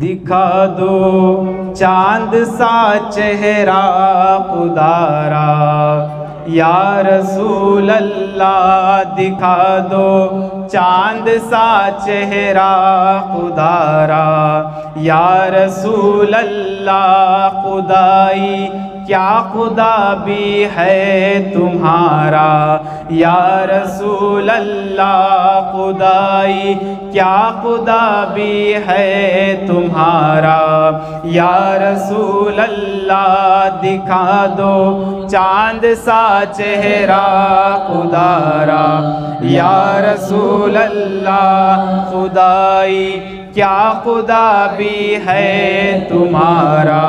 दिखा दो चाँद सा चेहरा खुदारा या रसूल अल्लाह दिखा दो चाँद सा चेहरा खुदारा या रसूल अल्लाह खुदाई क्या खुदा भी है तुम्हारा? या रसूल अल्लाह खुदाई, क्या खुदा भी है तुम्हारा? या रसूल अल्लाह दिखा दो चाँद सा चेहरा खुदारा। या रसूल अल्लाह खुदाई, क्या खुदा भी है तुम्हारा?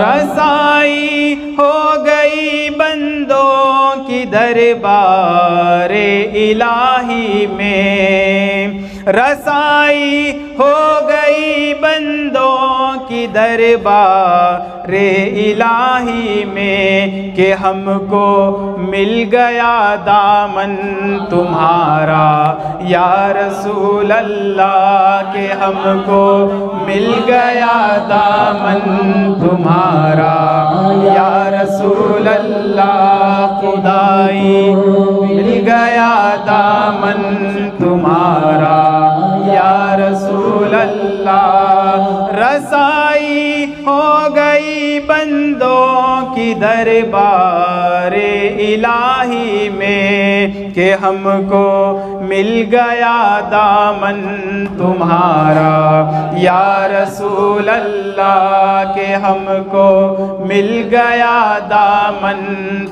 रसाई हो गई बंदों की दरबार इलाही में। रसाई हो गई बंदों की दरबार इलाही में के हमको मिल गया दामन तुम्हारा, या रसूल अल्लाह के हमको मिल गया दामन तुम्हारा, या रसूल अल्लाह खुदाई, मिल गया दामन तुम्हारा, या रसूल अल्लाह रसाई हो गई बंदों की दरबार इलाही में के हमको मिल गया दामन तुम्हारा। या रसूल अल्लाह के हमको मिल गया दामन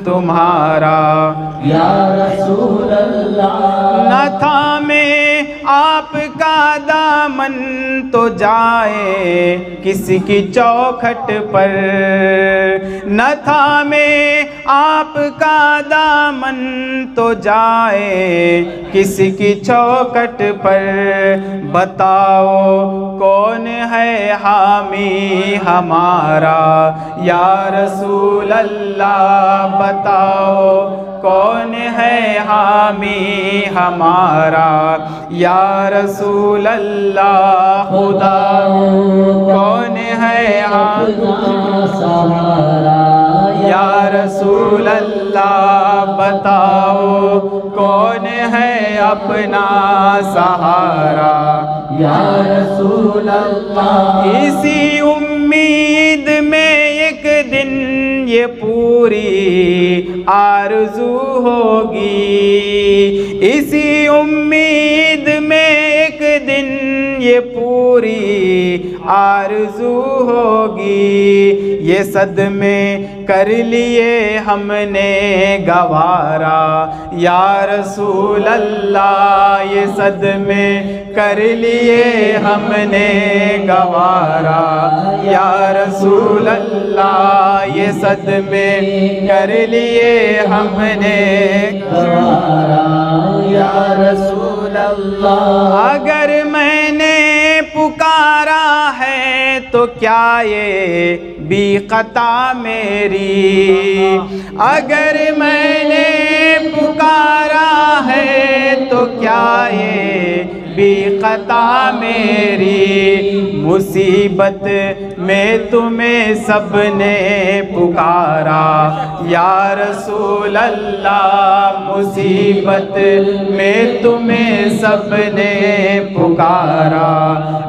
तुम्हारा। या रसूल अल्लाह न था में आपका दामन तो जाए किसी की चौखट पर। न था में आपका दामन तो जाए किसी की चौखट पर। बताओ कौन है हामी हमारा? या रसूल अल्लाह बताओ कौन है हामी हमारा? या रसूल अल्लाह खुदा कौन है हामी? या रसूल अल्लाह बताओ। कौन है अपना सहारा? या रसूल अल्लाह इसी उम्मीद ये पूरी आरज़ू होगी। इसी उम्मीद ये पूरी आरज़ू होगी। ये सदमे कर लिए हमने गवारा। या रसूल अल्लाह ये सदमे कर लिए हमने गवारा। या रसूल अल्लाह ये सदमे कर लिए हमने गवारा। या रसूल अल्लाह क्या ये भी कता मेरी? अगर मैंने पुकारा है तो क्या ये भी कता मेरी मुसीबत में तुम्हें सबने पुकारा। या रसूल अल्लाह मुसीबत में तुम्हें सबने पुकारा।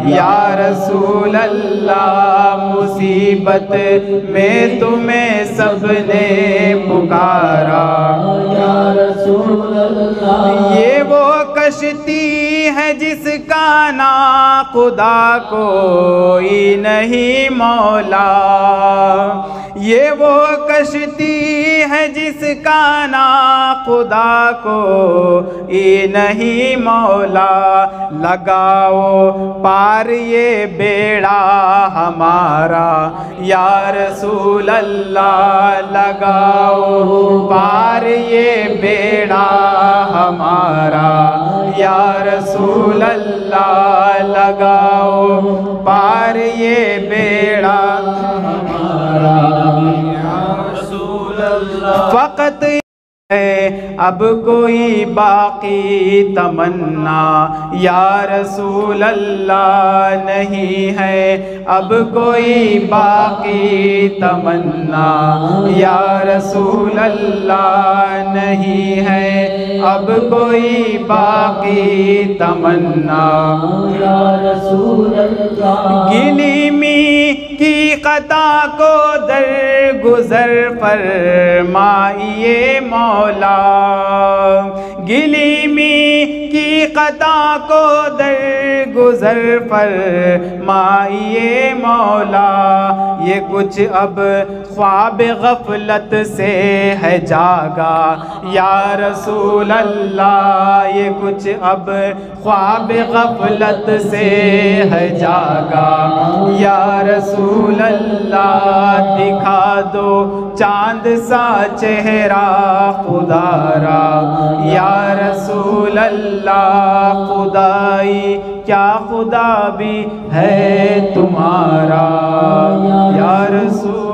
या रसूल अल्लाह मुसीबत में तुम्हें सबने पुकारा। या रसूल अल्लाह ये वो कश्ती है जिसका ना खुदा कोई नहीं मौला। ये वो कश्ती है जिसका ना खुदा को ये नहीं मौला। लगाओ पार ये बेड़ा हमारा। या रसूल अल्लाह लगाओ पार ये बेड़ा हमारा। या रसूल अल्लाह लगाओ पार ये बेड़ा फ़कत है। अब कोई बाकी तमन्ना, या रसूल अल्लाह नहीं है। अब कोई बाकी तमन्ना, या रसूल अल्लाह नहीं है। अब कोई बाकी तमन्ना, या रसूल अल्लाह गिलीमी की कता को दर गुजर फरमाइए मौला। गिलीमी की कता को दर गुजर फरमाइए मौला, ये कुछ अब ख्वाब गफलत से है जागा। या रसूल अल्लाह ये कुछ अब ख्वाब गफलत से है जागा। या रसूल अल्लाह दिखा दो चाँद सा चेहरा खुदारा या अल्लाह खुदाई क्या खुदा भी है तुम्हारा? या रसूल